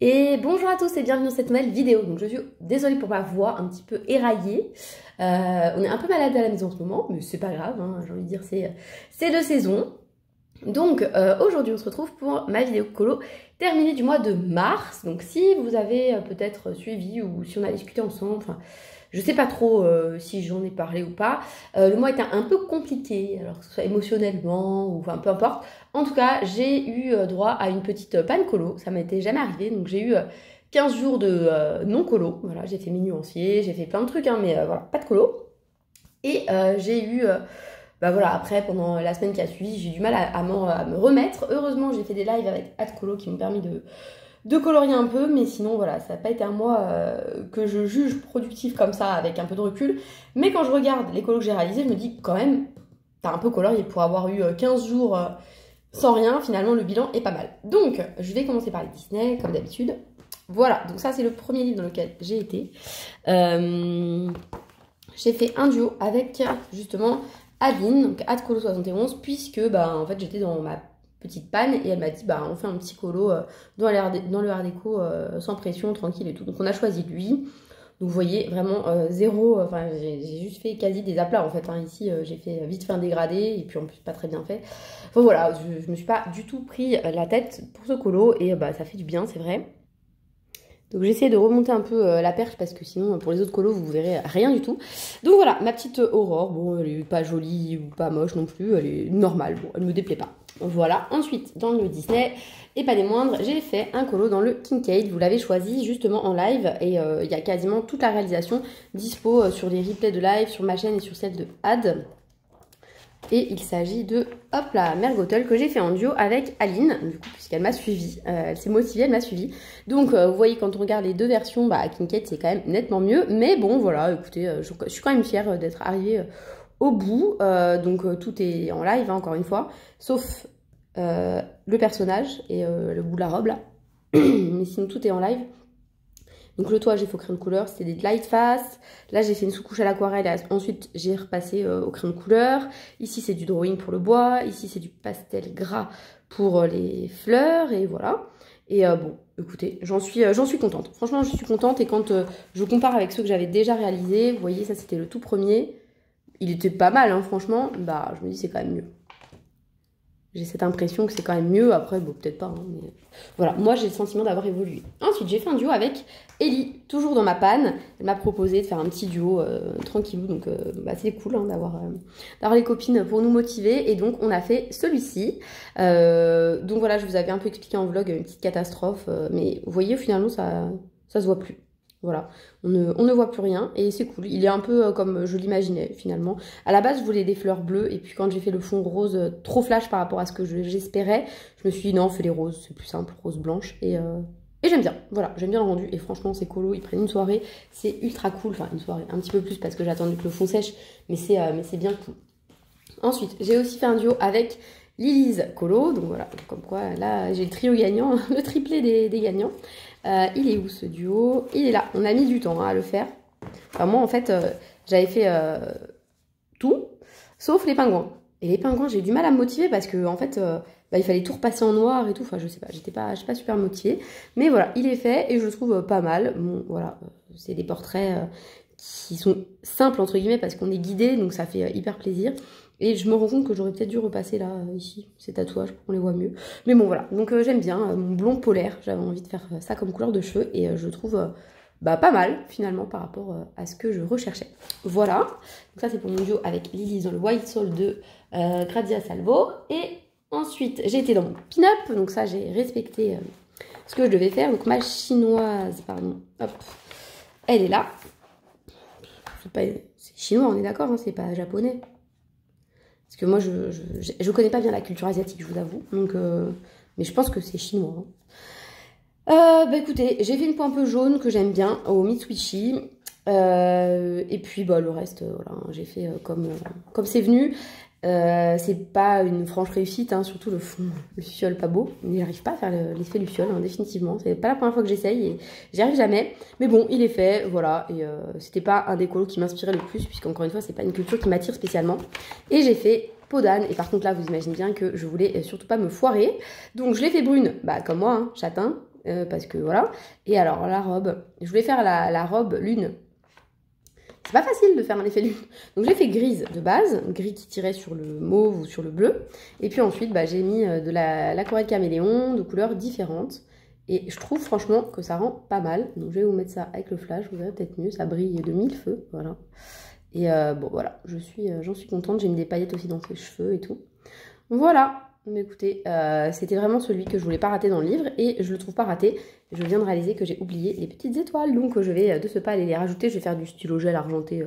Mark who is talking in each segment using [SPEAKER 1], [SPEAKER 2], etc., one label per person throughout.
[SPEAKER 1] Et bonjour à tous et bienvenue dans cette nouvelle vidéo. Donc je suis désolée pour ma voix un petit peu éraillée. Euh, on est un peu malade à la maison en ce moment, mais c'est pas grave, hein, j'ai envie de dire c'est de saison. Donc euh, aujourd'hui on se retrouve pour ma vidéo colo terminée du mois de mars. Donc si vous avez euh, peut-être suivi ou si on a discuté ensemble, enfin je sais pas trop euh, si j'en ai parlé ou pas. Euh, le mois était un peu compliqué, alors que ce soit émotionnellement ou enfin peu importe. En tout cas, j'ai eu euh, droit à une petite panne colo. Ça m'était jamais arrivé, donc j'ai eu 15 jours de non colo. Voilà, j'ai fait mes nuanciers, j'ai fait plein de trucs, hein, mais pas de colo. Et j'ai eu bah voilà, après, pendant la semaine qui a suivi, j'ai eu du mal à, me remettre. Heureusement, j'ai fait des lives avec Colo qui m'ont permis de, de colorier un peu, mais sinon voilà, ça n'a pas été un mois euh, que je juge productif comme ça avec un peu de recul. Mais quand je regarde les colos que j'ai réalisés, je me dis quand même, t'as un peu colorié pour avoir eu 15 euh, jours euh, sans rien, finalement le bilan est pas mal. Donc je vais commencer par les Disney, comme d'habitude. Voilà, donc ça c'est le premier livre dans lequel j'ai été. j'ai fait un duo avec justement Adeline, donc Colo 71, puisque bah, en fait j'étais dans ma petite panne et elle m'a dit bah on fait un petit colo euh, dans, le art déco euh, sans pression tranquille et tout donc on a choisi lui donc vous voyez vraiment euh, zéro enfin j'ai juste fait quasi des aplats en fait hein. ici j'ai fait vite fait un dégradé et puis en plus pas très bien fait enfin voilà je, je me suis pas du tout pris la tête pour ce colo et bah ça fait du bien c'est vrai donc j'essaie de remonter un peu la perche parce que sinon pour les autres colos vous verrez rien du tout. Donc voilà, ma petite Aurore, bon elle est pas jolie ou pas moche non plus, elle est normale, bon elle me déplaît pas. Voilà, ensuite dans le Disney, et pas des moindres, j'ai fait un colo dans le Kincaid. Vous l'avez choisi justement en live et euh, il y a quasiment toute la réalisation dispo euh, sur les replays de live, sur ma chaîne et sur celle de Ad. Et il s'agit de, hop là, Mergotel que j'ai fait en duo avec Aline, du coup, puisqu'elle m'a suivi. Euh, elle s'est motivée, elle m'a suivi. Donc, vous voyez, quand on regarde les deux versions, bah, Kincaid, c'est quand même nettement mieux. Mais bon, voilà, écoutez, je, suis quand même fière d'être arrivée au bout. Donc tout est en live, hein, encore une fois, sauf euh, le personnage et le bout de la robe là. Mais sinon tout est en live. Donc le toit, j'ai fait au crayon de couleur, c'était des light face. Là, j'ai fait une sous-couche à l'aquarelle. Ensuite, j'ai repassé au crayon de couleur. Ici, c'est du drawing pour le bois. Ici, c'est du pastel gras pour les fleurs. Et voilà. Et bon, écoutez, j'en suis, j'en suis contente. Franchement, je suis contente. Et quand je compare avec ceux que j'avais déjà réalisés, vous voyez, ça, c'était le tout premier il était pas mal, hein, franchement, bah, je me dis c'est quand même mieux. J'ai cette impression que c'est quand même mieux. Après, bon, peut-être pas. Hein, mais... Voilà, moi j'ai le sentiment d'avoir évolué. Ensuite, j'ai fait un duo avec Ellie, toujours dans ma panne. Elle m'a proposé de faire un petit duo euh, tranquillou. Donc, euh, bah, c'est cool hein, d'avoir euh, les copines pour nous motiver. Et donc, on a fait celui-ci. donc, voilà, je vous avais un peu expliqué en vlog une petite catastrophe. mais vous voyez, finalement, ça, ça se voit plus. Voilà, on ne, voit plus rien et c'est cool. Il est un peu euh, comme je l'imaginais finalement. À la base, je voulais des fleurs bleues et puis quand j'ai fait le fond rose euh, trop flash par rapport à ce que j'espérais, je, me suis dit non, fais les roses, c'est plus simple, rose blanche et, euh, et j'aime bien. Voilà, j'aime bien le rendu et franchement, c'est colo. Ils prennent une soirée, c'est ultra cool. Enfin, une soirée, un petit peu plus parce que j'ai attendu que le fond sèche, mais c'est bien cool. Ensuite, j'ai aussi fait un duo avec Lilise Colo, donc voilà, comme quoi là j'ai le trio gagnant, le triplé des gagnants. Euh, il est où ce duo? Il est là. On a mis du temps hein, à le faire. Enfin, moi, en fait, euh, j'avais fait euh, tout, sauf les pingouins. Et les pingouins, j'ai du mal à me motiver parce que, en fait, bah, il fallait tout repasser en noir et tout. Enfin, je sais pas, j'étais pas, pas super motivée. Mais voilà, il est fait et je le trouve pas mal. Bon, voilà, c'est des portraits qui sont simples, entre guillemets, parce qu'on est guidé, donc ça fait hyper plaisir. Et je me rends compte que j'aurais peut-être dû repasser là, ici, ces tatouages, pour qu'on les voit mieux. Mais bon, voilà. Donc euh, j'aime bien euh, mon blond polaire. J'avais envie de faire ça comme couleur de cheveux. Et euh, je trouve bah, pas mal, finalement, par rapport à ce que je recherchais. Voilà. Donc ça, c'est pour mon duo avec Lily dans le White Soul de Grazia Salvo. Et ensuite, j'ai été dans mon pin-up. Donc ça, j'ai respecté ce que je devais faire. Donc ma chinoise, pardon, hop, elle est là. C'est chinois, on est d'accord, hein, c'est pas japonais. Parce que moi, je, je, connais pas bien la culture asiatique, je vous avoue. Donc, euh, mais je pense que c'est chinois. Hein. Euh, bah écoutez, j'ai fait une peu jaune que j'aime bien au Mitsubishi. Euh, et puis bah, le reste, voilà, hein, j'ai fait comme comme c'est venu. Euh, c'est pas une franche réussite, hein, surtout le fond, le fiole pas beau. J'arrive arrive pas à faire l'effet du fiole, hein, définitivement. C'est pas la première fois que j'essaye et j'y arrive jamais. Mais bon, il est fait, voilà. Et euh, c'était pas un des colos qui m'inspirait le plus, puisqu'encore une fois, c'est pas une culture qui m'attire spécialement. Et j'ai fait peau d'âne. Et par contre, là, vous imaginez bien que je voulais surtout pas me foirer. Donc, je l'ai fait brune, bah, comme moi, hein, châtain. parce que voilà. Et alors la robe, je voulais faire la, la robe lune. Pas facile de faire un effet lune. Donc j'ai fait grise de base, gris qui tirait sur le mauve ou sur le bleu. Et puis ensuite, bah, j'ai mis de l'aquarelle caméléon de couleurs différentes. Et je trouve franchement que ça rend pas mal. Donc je vais vous mettre ça avec le flash, vous verrez peut-être mieux. Ça brille de mille feux, voilà. Et euh, bon voilà, je suis, euh, j'en suis contente. J'ai mis des paillettes aussi dans ses cheveux et tout. Voilà. Mais écoutez, euh, c'était vraiment celui que je voulais pas rater dans le livre et je le trouve pas raté. Je viens de réaliser que j'ai oublié les petites étoiles, donc je vais de ce pas aller les rajouter. Je vais faire du stylo gel argenté,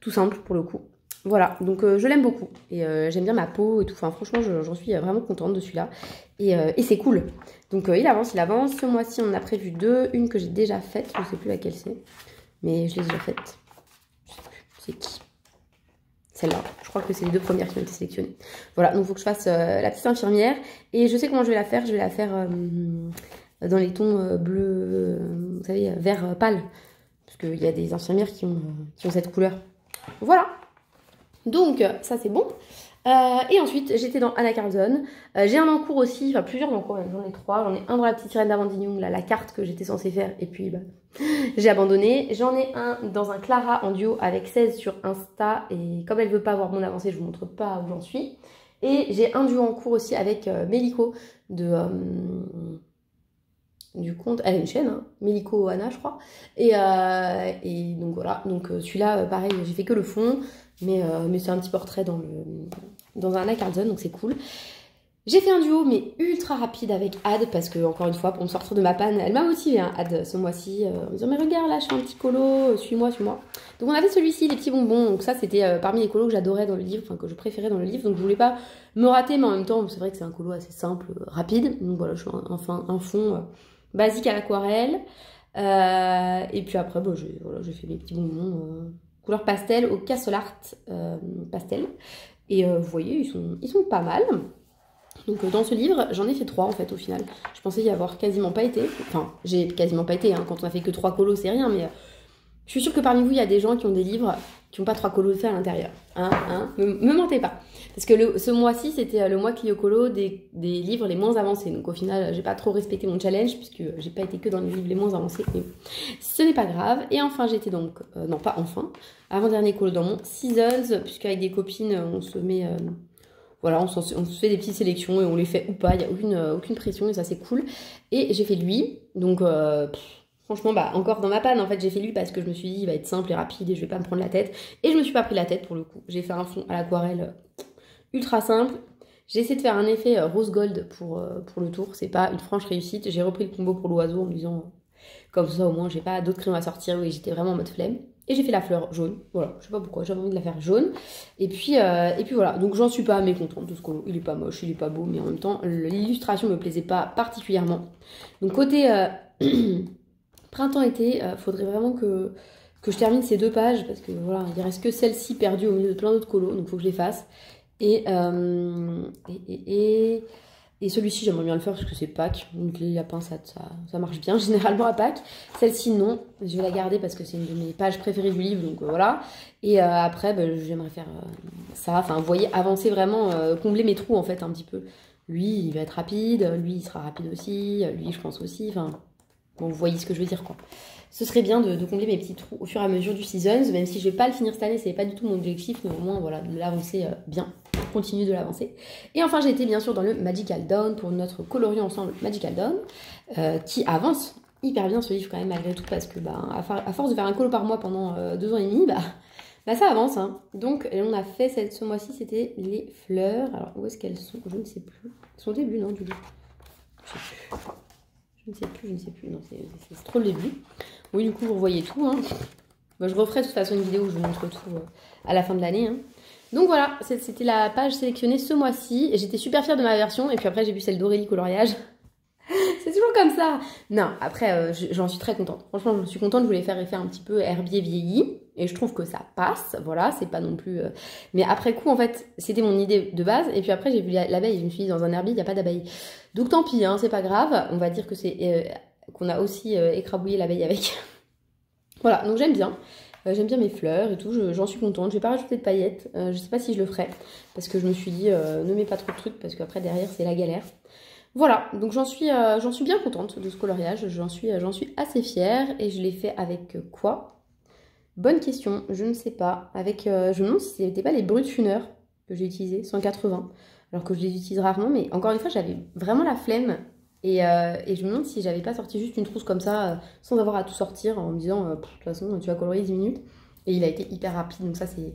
[SPEAKER 1] tout simple pour le coup. Voilà, donc je l'aime beaucoup et j'aime bien ma peau et tout. Enfin, franchement, j'en suis vraiment contente de celui-là et, c'est cool. Donc il avance, il avance. Ce mois-ci, on a prévu deux. Une que j'ai déjà faite, je sais plus laquelle c'est, mais je l'ai déjà faite. C'est qui? Celle-là. Que c'est les deux premières qui ont été sélectionnées. Voilà, donc il faut que je fasse euh, la petite infirmière. Et je sais comment je vais la faire. Je vais la faire euh, dans les tons euh, bleus, vous savez, vert pâle. Parce qu'il y a des infirmières qui qui ont cette couleur. Voilà. Donc, ça c'est bon. Euh, et ensuite, j'étais dans Anna Carlson. Euh, j'ai un en cours aussi, enfin plusieurs en cours, j'en ai trois. J'en ai un dans la petite sirène d'Avandignon, là, la carte que j'étais censée faire, et puis bah, j'ai abandonné. J'en ai un dans un Clara en duo avec 16 sur Insta, et comme elle veut pas voir mon avancée, je vous montre pas où j'en suis. Et j'ai un duo en cours aussi avec euh, de du compte, elle a une chaîne, hein, Mélico Anna je crois. Et, et donc voilà, donc celui-là pareil, j'ai fait que le fond, mais, mais c'est un petit portrait dans le, dans Carlson, donc c'est cool. J'ai fait un duo, mais ultra rapide avec Ad, parce que, encore une fois, pour me sortir de ma panne, elle m'a motivé, hein, Ad, ce mois-ci, euh, en me disant, mais regarde, là, je fais un petit colo, euh, suis-moi, suis-moi. Donc, on avait celui-ci, les petits bonbons, donc ça, c'était euh, parmi les colos que j'adorais dans le livre, enfin, que je préférais dans le livre, donc je voulais pas me rater, mais en même temps, c'est vrai que c'est un colo assez simple, rapide, donc voilà, je fais enfin un fond basique à l'aquarelle, et puis après, bon, j'ai voilà, fait mes petits bonbons couleur pastel au Castle Art pastel. Et euh, vous voyez, ils sont, pas mal. Donc euh, dans ce livre, j'en ai fait trois en fait au final. Je pensais y avoir quasiment pas été. Enfin, j'ai quasiment pas été. Hein. Quand on a fait que trois colos, c'est rien. Mais euh, je suis sûre que parmi vous, il y a des gens qui ont des livres qui n'ont pas trois colos faits à l'intérieur. Hein, hein me, me, mentez pas. Parce que ce mois-ci, c'était le mois Clio Colo des, des, livres les moins avancés. Donc au final, j'ai pas trop respecté mon challenge puisque j'ai pas été que dans les livres les moins avancés. Mais ce n'est pas grave. Et enfin, j'étais donc, non pas enfin, avant-dernier colo dans mon Seasons, puisqu'avec des copines, on se met... Euh, voilà, on, se fait des petites sélections et on les fait ou pas, il n'y a aucune, euh, aucune pression et ça c'est cool. Et j'ai fait lui, donc euh, franchement, bah encore dans ma panne, en fait j'ai fait lui parce que je me suis dit il va être simple et rapide et je vais pas me prendre la tête. Et je me suis pas pris la tête pour le coup. J'ai fait un fond à l'aquarelle ultra simple. J'ai essayé de faire un effet rose gold pour, pour le tour, c'est pas une franche réussite. J'ai repris le combo pour l'oiseau en me disant comme ça au moins j'ai pas d'autres crèmes à sortir, oui j'étais vraiment en mode flemme. Et j'ai fait la fleur jaune. Voilà, je sais pas pourquoi, j'avais envie de la faire jaune. Et puis, euh, et puis voilà, donc j'en suis pas mécontente de ce colo. Il est pas moche, il est pas beau, mais en même temps, l'illustration me plaisait pas particulièrement. Donc côté euh, printemps-été, euh, faudrait vraiment que, que je termine ces deux pages, parce que voilà, il reste que celle-ci perdue au milieu de plein d'autres colos, donc faut que je les fasse. Et, et, et, et et celui-ci, j'aimerais bien le faire parce que c'est Pâques. Donc les lapins, ça, ça, marche bien généralement à Pâques. Celle-ci, non. Je vais la garder parce que c'est une de mes pages préférées du livre. Donc euh, voilà. Et euh, après, bah, j'aimerais faire euh, ça. Enfin, voyez, avancer vraiment, combler mes trous en fait un petit peu. Lui, il va être rapide. Lui, il sera rapide aussi. Lui, je pense aussi. Enfin, vous voyez ce que je veux dire quoi. Ce serait bien de, combler mes petits trous au fur et à mesure du Seasons. Même si je vais pas le finir cette année, c'est pas du tout mon objectif. Mais au moins, voilà, de l'avancer bien continue de l'avancer. Et enfin, j'ai été bien sûr dans le Magical Dawn pour notre colorier ensemble Magical Dawn, euh, qui avance hyper bien ce livre quand même malgré tout, parce que bah, à, force de faire un colo par mois pendant euh, deux ans et demi, bah, bah ça avance. Hein. Donc, on a fait cette, ce mois-ci, c'était les fleurs. Alors, où est-ce qu'elles sont? Je ne sais plus. Elles sont au début, non, du Je ne sais plus, je ne sais plus. Non, c'est trop le début. Oui, du coup, vous voyez tout. Hein. Je referai de toute façon une vidéo où je vous montre tout euh, à la fin de l'année. Hein. Donc voilà, c'était la page sélectionnée ce mois-ci. J'étais super fière de ma version. Et puis après, j'ai vu celle d'Aurélie Coloriage. C'est toujours comme ça. Non, après, euh, j'en suis très contente. Franchement, je suis contente. Je voulais faire effet un petit peu herbier vieilli. Et je trouve que ça passe. Voilà, c'est pas non plus... Euh, mais après coup, en fait, c'était mon idée de base. Et puis après, j'ai vu l'abeille. Je me suis dit, dans un herbier, il n'y a pas d'abeille. Donc tant pis, hein, c'est pas grave. On va dire que c'est... Euh, qu'on a aussi écrabouillé l'abeille avec. voilà, donc j'aime bien. J'aime bien mes fleurs et tout, j'en suis contente. Je vais pas rajouter de paillettes, euh, je sais pas si je le ferai parce que je me suis dit ne mets pas trop de trucs parce qu'après derrière c'est la galère. Voilà, donc j'en suis, j'en suis bien contente de ce coloriage, j'en suis, suis assez fière et je l'ai fait avec quoi? Bonne question, je ne sais pas. Avec, je me demande si ce n'était pas les brutes funeurs que j'ai utilisés, 180, alors que je les utilise rarement, mais encore une fois, j'avais vraiment la flemme euh, et, je me demande si j'avais pas sorti juste une trousse comme ça, euh, sans avoir à tout sortir, en me disant, euh, de toute façon, tu vas colorier 10 minutes. Et il a été hyper rapide, donc ça c'est...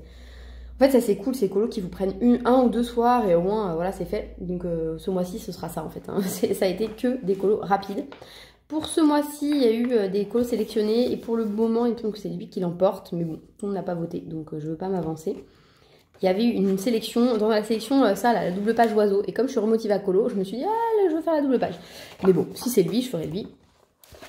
[SPEAKER 1] En fait, ça c'est cool, ces colos qui vous prennent un ou deux soirs et au moins, voilà, c'est fait. Donc ce mois-ci, ce sera ça en fait. Hein. Ça a été que des colos rapides. Pour ce mois-ci, il y a eu des colos sélectionnés et pour le moment, il me semble que c'est lui qui l'emporte. Mais bon, monde n'a pas voté, donc je ne veux pas m'avancer il y avait une sélection, dans la sélection, euh, ça, la double page oiseau. Et comme je suis remotivée à colo, je me suis dit, ah, je veux faire la double page. Mais bon, si c'est lui, je ferai lui.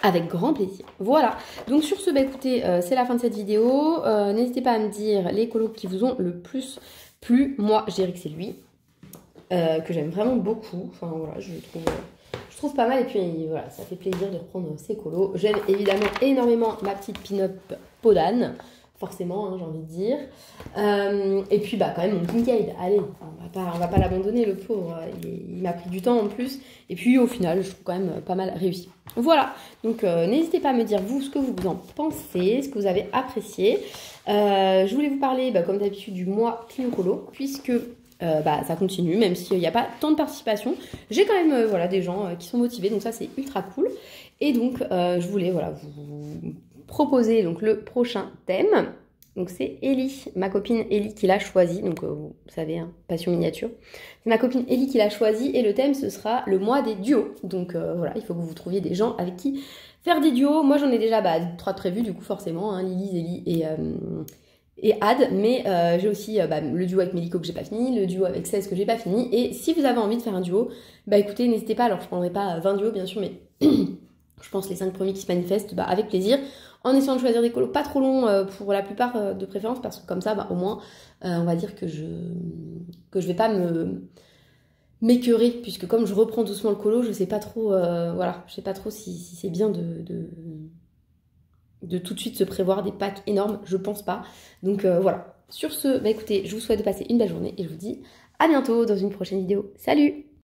[SPEAKER 1] Avec grand plaisir. Voilà. Donc sur ce, bah écoutez, euh, c'est la fin de cette vidéo. Euh, n'hésitez pas à me dire les colos qui vous ont le plus plu. Moi, je que c'est lui. que j'aime vraiment beaucoup. Enfin voilà, je trouve, je trouve pas mal. Et puis voilà, ça fait plaisir de reprendre ces colos. J'aime évidemment énormément ma petite pin-up Podane forcément, hein, j'ai envie de dire. Euh, et puis, bah, quand même, mon Kincaid, allez, on va pas, on va pas l'abandonner, le pauvre. Il, m'a pris du temps en plus. Et puis, au final, je trouve quand même pas mal réussi. Voilà, donc euh, n'hésitez pas à me dire, vous, ce que vous en pensez, ce que vous avez apprécié. Euh, je voulais vous parler, bah, comme d'habitude, du mois Clean Colo, puisque bah, ça continue, même s'il n'y a pas tant de participation. J'ai quand même voilà, des gens qui sont motivés, donc ça c'est ultra cool. Et donc je voulais voilà, vous, proposer donc le prochain thème. Donc c'est Ellie, ma copine Ellie qui l'a choisi. Donc euh, vous savez, hein, passion miniature. C'est ma copine Ellie qui l'a choisi et le thème ce sera le mois des duos. Donc euh, voilà, il faut que vous trouviez des gens avec qui faire des duos. Moi j'en ai déjà bah, trois prévus du coup forcément, hein, Lily, Zélie et, euh, et Ad. Mais j'ai aussi bah, le duo avec Mélico que j'ai pas fini, le duo avec 16 que j'ai pas fini. Et si vous avez envie de faire un duo, bah écoutez, n'hésitez pas. Alors je prendrai pas 20 duos bien sûr, mais je pense les 5 premiers qui se manifestent, bah, avec plaisir en essayant de choisir des colos pas trop longs euh, pour la plupart euh, de préférence parce que comme ça bah, au moins euh, on va dire que je que je vais pas me m'écœurer puisque comme je reprends doucement le colo je sais pas trop voilà je sais pas trop si, c'est bien de, de, tout de suite se prévoir des packs énormes je pense pas. Donc voilà. Sur ce bah écoutez je vous souhaite de passer une belle journée et je vous dis à bientôt dans une prochaine vidéo. Salut